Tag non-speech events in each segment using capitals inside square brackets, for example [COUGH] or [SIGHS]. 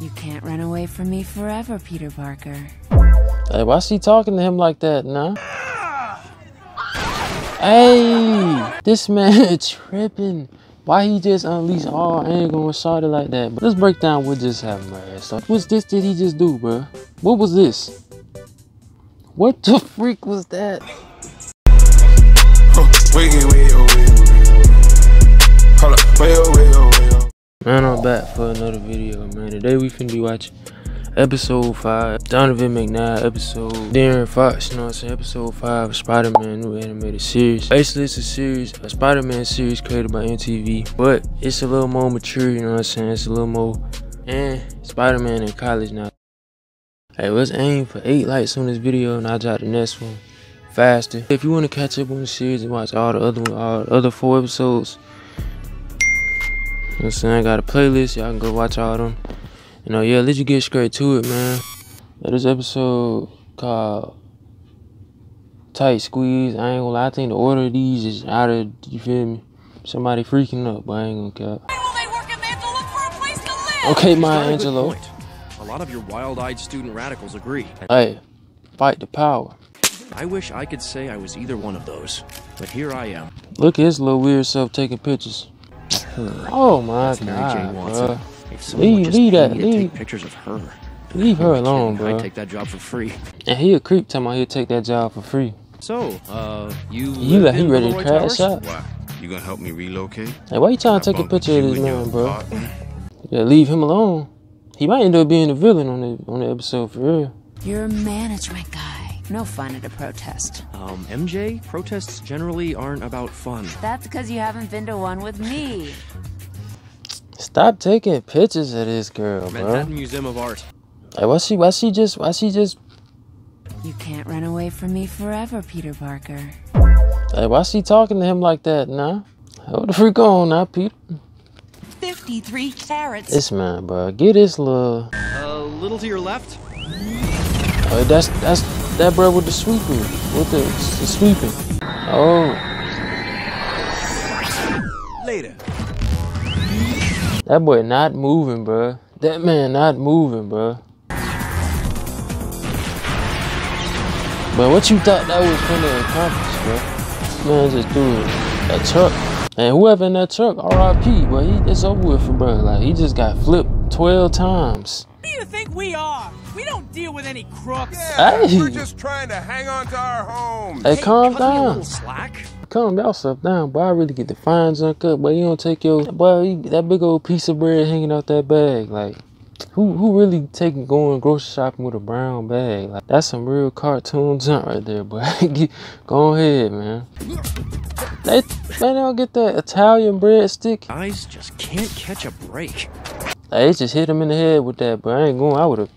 You can't run away from me forever, Peter Parker. Hey, why she talking to him like that now? Hey, this man [LAUGHS] tripping. Why he just unleashed all anger on Shawty like that? But let's break down what just happened right So what's this did he just do, bro? What was this? What the [LAUGHS] freak was that? Wait, wait, wait, wait, Hold up, wait, wait, wait, Man, I'm back for another video, man. Today we finna be watching episode 5, Donovan McNabb episode, Darren Fox, you know what I'm saying, episode 5 Spider-Man new animated series. Basically, it's a series, a Spider-Man series created by MTV, but it's a little more mature, you know what I'm saying, it's a little more, and Spider-Man in college now. Hey, let's aim for 8 likes on this video, and I'll drop the next one faster. If you want to catch up on the series and watch all the other, all the other four episodes, you know what I'm saying, I got a playlist, y'all can go watch all of them. You know, yeah, let's just get straight to it, man. Yeah, this episode called Tight Squeeze. I ain't gonna lie, I think the order of these is out of, you feel me? Somebody freaking up, but I ain't gonna cap. Okay, Maya Angelou. A lot of your wild-eyed student radicals agree. Hey, fight the power. I wish I could say I was either one of those, but here I am. Look at his little weird self taking pictures. Oh my That's Mary Jane god, Watson. bro. If someone would Leave, just leave pay that, me to leave. take pictures of her. Leave her Kidding, alone, I'd bro. take that job for free. And he a creep talking about he'll take that job for free. So, uh, you He like he ready to crash Towers? out. Why? You gonna help me relocate? Hey, why you trying to take a picture of this man, bro? Yeah, leave him alone. He might end up being the villain on the on the episode for real. You're a management guy. No fun at a protest. Um, MJ, protests generally aren't about fun. That's because you haven't been to one with me. [LAUGHS] Stop taking pictures of this girl, bro. Manhattan Museum of Art. Hey, why she why she just why she just You can't run away from me forever, Peter Parker. hey, why she talking to him like that nah? Hold the freak on now, Pete. 53 carats. This man, bro. Get this little A little to your left. Oh, that's that's that bro with the sweeping, with the, the sweeping. Oh, Later. that boy not moving, bro. That man not moving, bro. But what you thought that was gonna accomplish, bro? Man just threw a truck, and whoever in that truck, R.I.P. But he it's over with for bro. Like he just got flipped twelve times. Who do you think we are? We don't deal with any crooks. Hey. We're just trying to hang on to our home. Hey, calm cut me a down. little slack. Calm yourself down, boy. I really get the fines uncut, but you don't take your boy that big old piece of bread hanging out that bag. Like, who who really taking going grocery shopping with a brown bag? Like, that's some real cartoon junk right there, boy. [LAUGHS] Go ahead, man. They man, they don't get that Italian breadstick. Guys just can't catch a break. They just hit him in the head with that, but I ain't going. I would have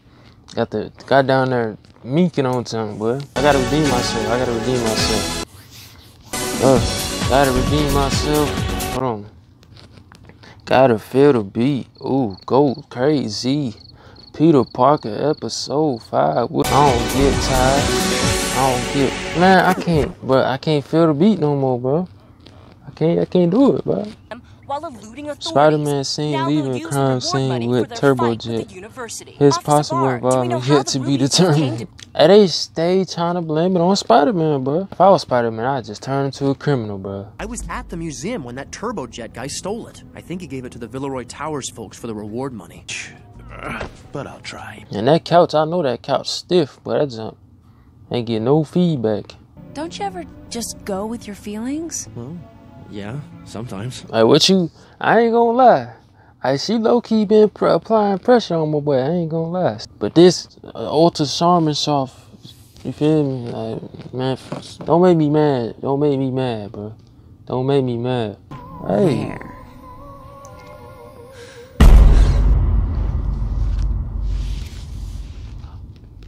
got the got down there meeking on something, boy. I gotta redeem myself. I gotta redeem myself. Uh, gotta redeem myself. Hold on. Gotta feel the beat. Ooh, go crazy. Peter Parker episode five. I don't get tired. I don't get man. I can't, bro. I can't feel the beat no more, bro. I can't. I can't do it, bro. While eluding authorities. Spider-Man seen Now leaving they'll crime scene with for their fight Turbojet. university. His Officer possible Barr, do we involvement yet to be determined. to- [LAUGHS] And they stay trying to blame it on Spider-Man, bro. If I was Spider-Man, I'd just turn into a criminal, bro. I was at the museum when that turbojet guy stole it. I think he gave it to the Villeroy Towers folks for the reward money. [SIGHS] But I'll try. And that couch, I know that couch stiff, but that jump ain't get no feedback. Don't you ever just go with your feelings? Yeah, sometimes. Like what you, I ain't gonna lie. I see low key been pr- applying pressure on my boy. I ain't gonna lie. But this uh, ultra charming soft, you feel me? Like man, don't make me mad. Don't make me mad, bro. Don't make me mad. Hey.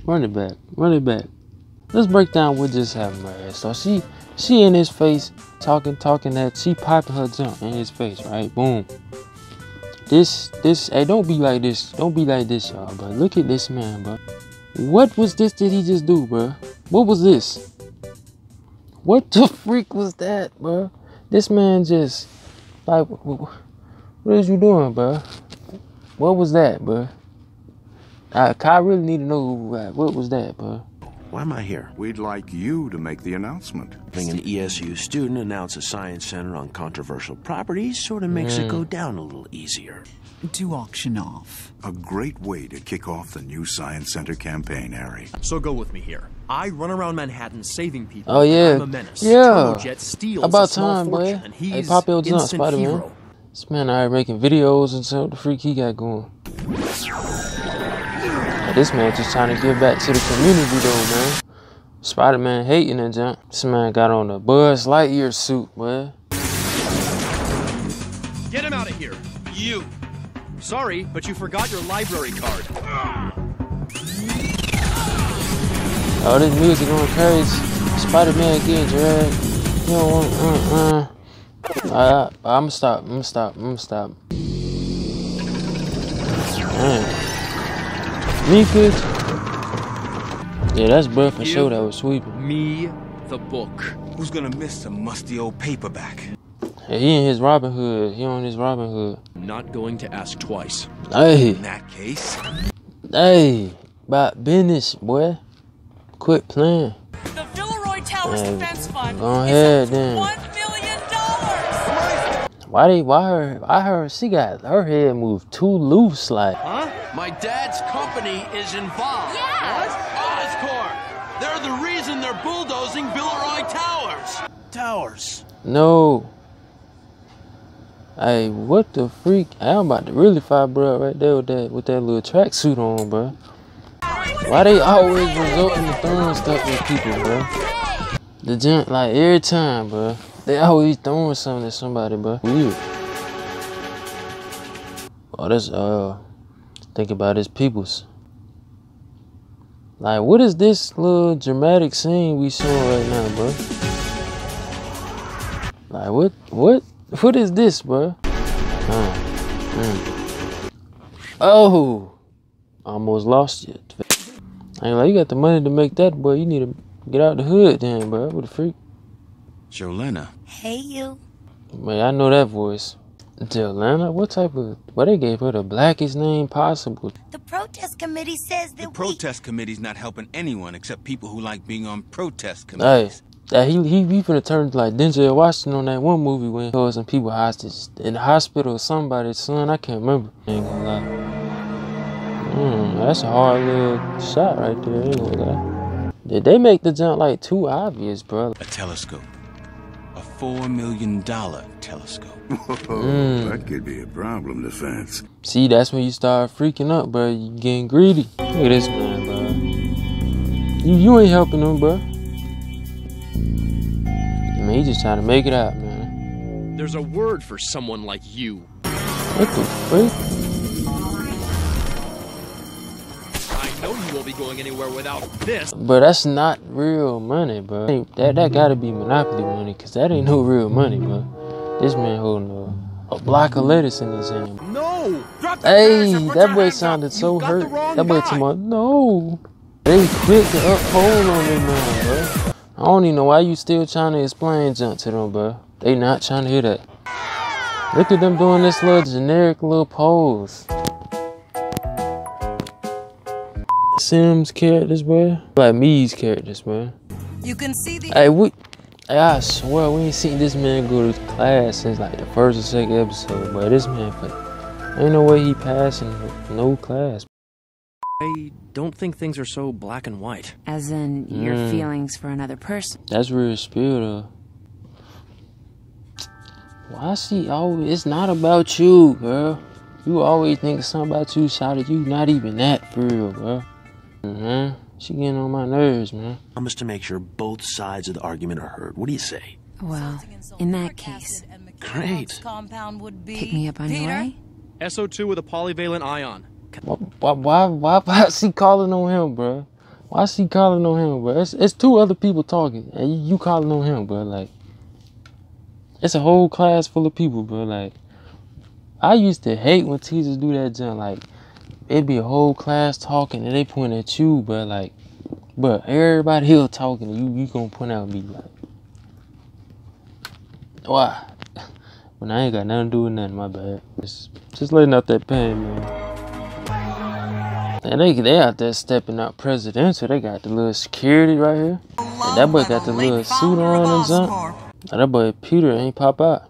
Run it back. Run it back. Let's break down what just happened right here. So she she in his face talking, talking that she popping her jump in his face, right? Boom. This this hey don't be like this. Don't be like this, y'all, but look at this man, bro. What was this did he just do, bro? What was this? What the [LAUGHS] freak was that, bro? This man just like wh- wh- what is you doing, bro? What was that, bro? I, I really need to know what was that, bro. Why am I here? We'd like you to make the announcement. Having an ESU student announce a science center on controversial properties sort of makes it go mm. down a little easier. To auction off. A great way to kick off the new Science Center campaign, Harry. So go with me here. I run around Manhattan saving people. Oh, yeah. I'm a menace. Yeah. Turbojet steals About a small time, boy. fortune, and Hey, he's Poppy was on instant Spider-Man. hero. This man already making videos and so The freak he got going. This man just trying to give back to the community though, man. Spider-Man hating that junk. This man got on a Buzz Lightyear suit, man. Get him out of here. You. Sorry, but you forgot your library card. Oh, this music going crazy. Spider-Man getting dragged. You don't want, uh, uh. Alright, I'ma stop, I'ma stop, I'ma stop. Mika. Yeah, that's bruh for sure that was sweeping. Me, the book. Who's gonna miss some musty old paperback? Yeah, he in his Robin Hood. He on his Robin Hood. Not going to ask twice. Hey, In that case, hey, about business, boy. Quit playing. The Villeroy Towers Hey, Defense Fund go is ahead up then. One million dollars. Why they? Why her? I heard she got her head moved too loose, like. Huh? My dad's company is involved. Yeah. Oscorp! They're the reason they're bulldozing Villeroy Towers. Towers. No. Hey, what the freak? I'm about to really fight, bro, right there with that with that little tracksuit on, bro. Why they always resorting to throwing stuff at people, bro? The junk, like every time, bro. They always throwing something at somebody, bro. Weird. Oh, that's uh, think about his peoples. Like, what is this little dramatic scene we showing right now, bro? Like, what, what, what is this, bro? Uh, mm. Oh, almost lost you. I ain't like, you got the money to make that, boy. You need to get out the hood, then, bro. What the freak? Jolena. Hey, you. Man, I know that voice. Jolena? what type of? Well, they gave her the blackest name possible. The protest committee says that The we... protest committee's not helping anyone except people who like being on protest Hey, committees. that he he he finna turn like Denzel Washington on that one movie when he held some people hostage in the hospital or somebody's son. I can't remember. Ain't gonna lie. Hmm, that's a hard little shot right there. Ain't gonna lie. Did they make the jump like too obvious, bro? A telescope. A four million dollar telescope. [LAUGHS] Mm. That could be a problem, defense. See, that's when you start freaking up, bro. You getting greedy. Look at this man, bro. You you ain't helping him, bro. Man, he just trying to make it out, man. There's a word for someone like you. What the freak? Be going anywhere without this. But that's not real money, bro. That that gotta be monopoly money, cause that ain't no real money, bro. This man holding a, a block of lettuce in his hand. No! Drop the Hey, gas and put that boy hands up. sounded so hurt. That boy me, no. They quit to uphold on them, man, bro. I don't even know why you still trying to explain junk to them, bro. They not trying to hear that. Look at them doing this little generic little pose. Sims characters, bro. Like me's characters, bro. You can see the. Hey, we. Hey, I swear we ain't seen this man go to class since like the first or second episode, but this man, ain't no way he passing no class. I don't think things are so black and white. As in your Mm. feelings for another person. That's real spirit though. Why she always? It's not about you, girl. You always think it's something about you, shouted. You not even that for real, bro. Mm-hmm. She getting on my nerves, man. Promise to make sure both sides of the argument are heard. What do you say? Well, in that case, Great. compound would be... pick me up on your way. SO2 with a polyvalent ion. Why, why, why, why, why is she calling on him, bro? Why is she calling on him, bro? It's, it's two other people talking, and you, you calling on him, bro. Like, it's a whole class full of people, bro. Like, I used to hate when teachers do that junk. Like, it'd be a whole class talking, and they point at you, but Like, but everybody [LAUGHS] here talking, and you, you gonna point out me, like, why? [LAUGHS] When I ain't got nothing to do with nothing, my bad. Just, just letting out that pain, man. And they they out there stepping out presidential. They got the little security right here. And that boy got the little suit on and jump. And that boy Peter ain't pop out.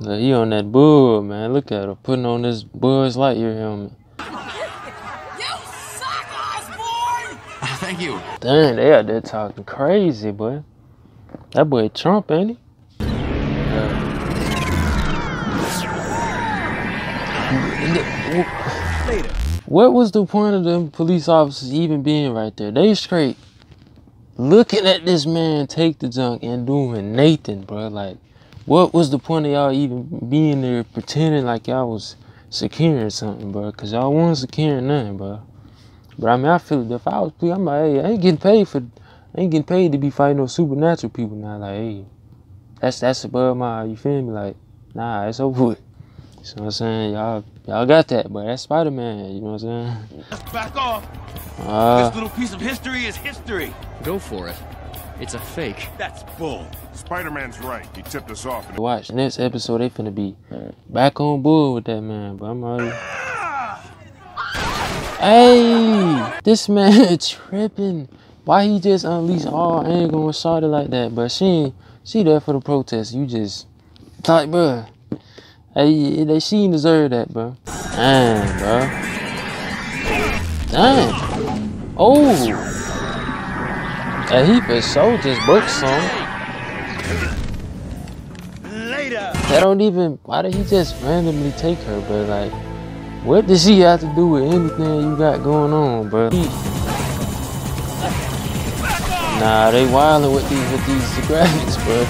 Look, he on that bull, man. Look at him putting on this Buzz Lightyear helmet. [LAUGHS] You suck, Osborn! [LAUGHS] Thank you. Dang, they out there talking crazy, boy. That boy Trump, ain't he? Yeah. What was the point of them police officers even being right there? They straight looking at this man take the junk and doing Nathan, bro. Like, what was the point of y'all even being there pretending like y'all was securing something, bro? Cause y'all wasn't securing nothing, bro. But I mean, I feel if I was, I'm like, hey, I ain't getting paid for, I ain't getting paid to be fighting those supernatural people now. Like, hey, that's that's above my, you feel me? Like, nah, it's over with. You know what I'm saying? Y'all, y'all got that, but that's Spider Man. You know what I'm saying? Back off. Uh, this little piece of history is history. Go for it. It's a fake. That's bull. Spider-Man's right. He tipped us off. watch next episode. They finna be back on board with that man. But I'm already. Hey, this man [LAUGHS] tripping. Why he just unleash all anger on Shawty like that? But she she there for the protest. You just like, bro. Hey, they she ain't deserve that, bro. Damn, bro. Damn. Oh. And he for sure just broke some. Later. That don't even. Why did he just randomly take her, bro? Like, what does she have to do with anything you got going on, bro? Nah, they wildin' with these with these graphics, bro.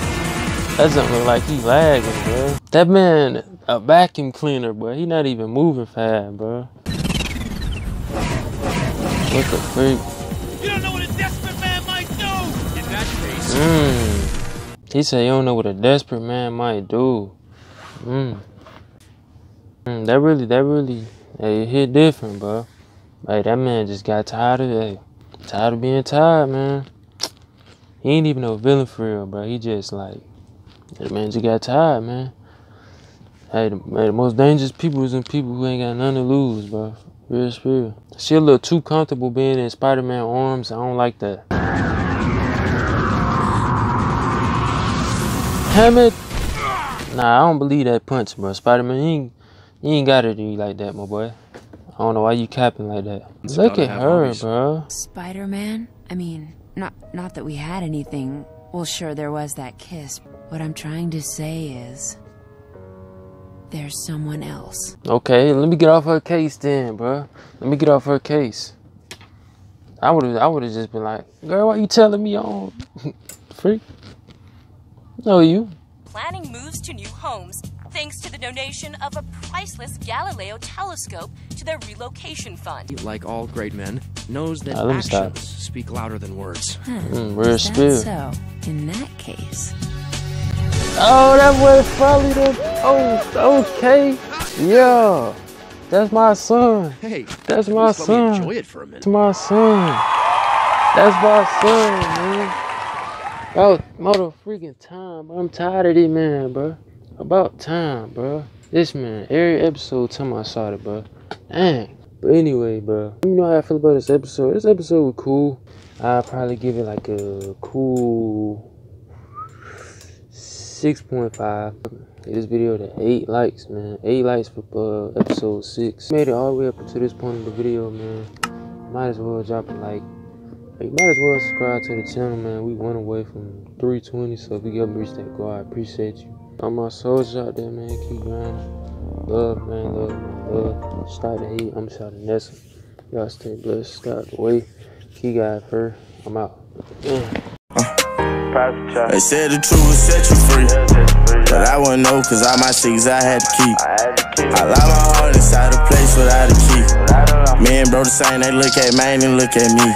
That doesn't look like he lagging, bro. That man, a vacuum cleaner, bro. He not even moving fast, bro. What the freak? Mm. He said you don't know what a desperate man might do. Mm. Mm, that really, that really, hey, it hit different, bro. Like that man just got tired of it. Tired of being tired, man. He ain't even no villain for real, bro. He just like, that man just got tired, man. Hey, the, the most dangerous people is in people who ain't got nothing to lose, bro. Real spirit. She a little too comfortable being in Spider-Man arms. I don't like that. Damn it. Nah, I don't believe that punch, bro. Spider-Man, you ain't, you ain't got it to you like that, my boy. I don't know why you capping like that. Look at her, hobbies. bro. Spider-Man? I mean, not not that we had anything. Well, sure there was that kiss. What I'm trying to say is there's someone else. Okay, let me get off her case then, bro. Let me get off her case. I would have, I would have just been like, girl, why you telling me on? [LAUGHS] Freak. No, you. Planning moves to new homes thanks to the donation of a priceless Galileo telescope to their relocation fund. Like all great men, knows that let me stop. actions speak louder than words. Mm, real Is that spirit. so? In that case, Oh, that was probably the. Oh, okay. Yeah. That's my son. Hey, That's my least let me son. enjoy it for a minute. That's my son. That's my son, man. About mother freaking time. I'm tired of this man, bro. About time, bro. This man, every episode, time I saw it, bro. Dang. But anyway, bro. You know how I feel about this episode. This episode was cool. I'll probably give it like a cool 6.5. Give this video to 8 likes, man. 8 likes for uh, episode 6. Made it all the way up to this point of the video, man. Might as well drop a like. Like, might as well subscribe to the channel, man. We went away from 320, so if you get reach that goal, I appreciate you. All my soldiers out there, man, keep grinding. Love, man, love, man, love. Start the hate. I'm shouting Nessa. Y'all stay blessed. Start the way. Key guy her. I'm out. They said the truth will set you free. But I wouldn't know cause all my secrets I had to keep. I lock my heart inside a place without a key. Me and bro the same, they look at man and look at me.